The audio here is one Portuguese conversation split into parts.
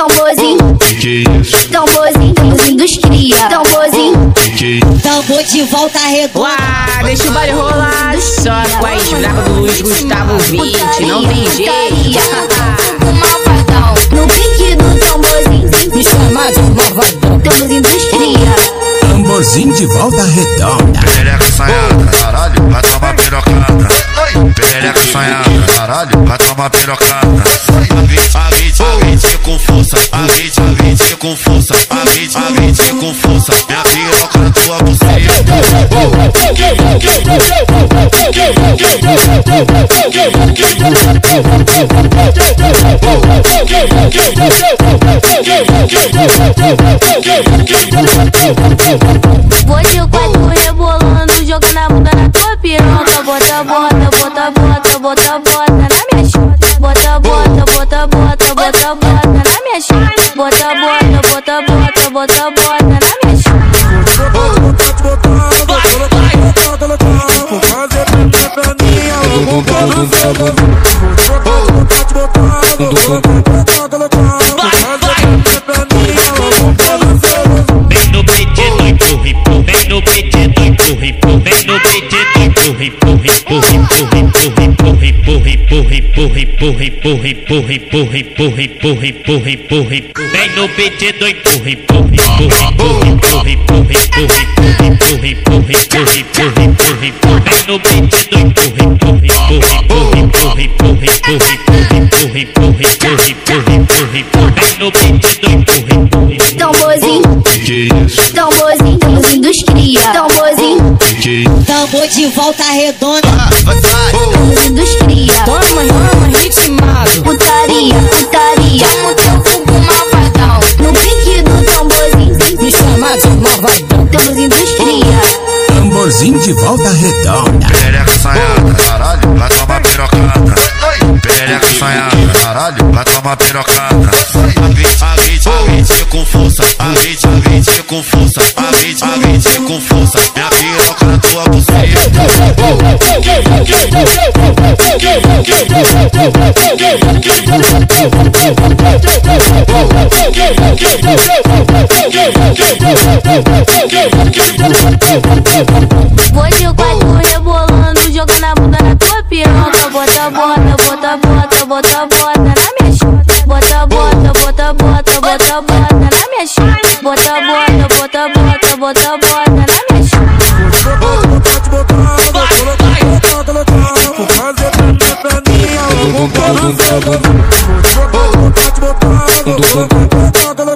tamborzinho, tamborzinho, tamborzinho dos cria, tamborzinho? Tambor de volta redonda. Deixa o baile rolar só com as bravas do Luiz Gustavo 20, não tem jeito. o malvadão, no pique do tamborzinho, Me chama de malvadão. tamborzinho dos cria. Tamborzinho de volta redonda. Perereca sonhada, caralho, vai tomar pirocada. Perereca sonhada, caralho, vai tomar pirocada. A a a vinte com força. A vinte, a vinte com força. A vinte, a vinte com força. Minha piroca na tua. Vou de quatro rebolando, jogando a bunda na tua piroca. Bota, bota, bota, bota, bota, bota na minha chota. Bota, bota, bota, bota, bota, bota na minha chota. Bota, bota, bota, bota, bota, bota na minha chota. Vem no pedido, empurra, empurra. Vem no pedido, empurra, empurra. Vem no pedido, empurra, empurra, empurra, empurra, empurra, empurra, empurra, empurra, empurra, empurra, empurra, empurra, empurra, empurra, empurra, empurra, empurra. Vem no pedido, empurra, empurra, empurra, empurra, empurra, empurra, empurra, empurra, empurra, empurra, empurra, empurra, empurra. Vem no pedido, empurra, empurra, empurra, empurra, empurra, empurra, empurra, empurra, empurra, empurra, empurra, empurra, empurra. Vem no pedido, empurra, empurra, empurra. Tamborzinho, Que isso? tamborzinho, tamborzinho dos cria. Tamborzinho, Que? Tambor de volta redonda. tamborzinho dos cria. Toma, toma, ritmado. Putaria, putaria, o teu fogo malvadão. No pique do tamborzinho, Me chama de malvadão. tamborzinho dos cria. Tamborzinho de volta redonda. Perereca sonhada, caralho, vai tomar pirocada. Perereca sonhada, caralho, vai tomar pirocada. A vinte, a a vinte com força. A vinte, a vinte com força. A vinte, a vinte com força. Tua buceta. Vou de quatro rebolando, jogando a bunda na tua piroca. Bota, bota, bota, bota, bota, bota na minha chota. Bota, bota, bota, bota, bota, bota na minha chota. Bota, bota, bota, bota, bota, bota na minha chota. Vem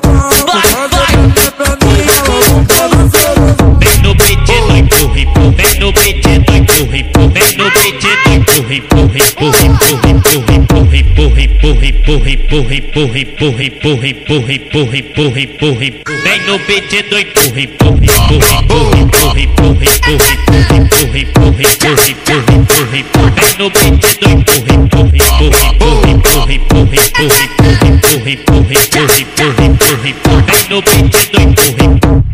Vem no beat doido Vem no beat doido Vem no beat doido